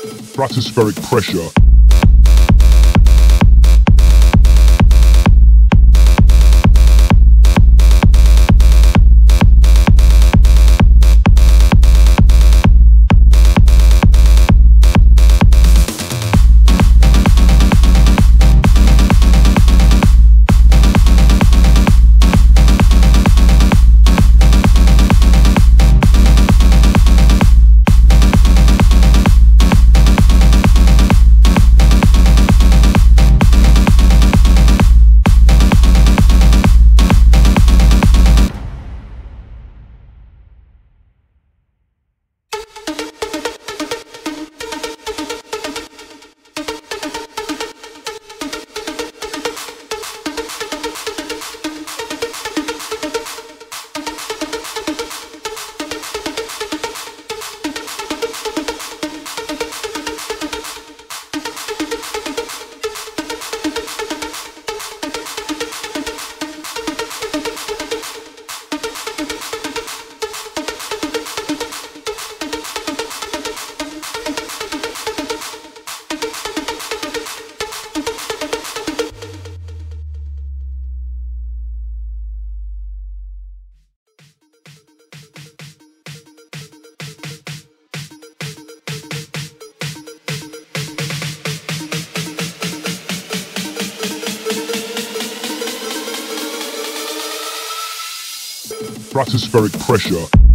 Stratospheric pressure. Stratospheric pressure.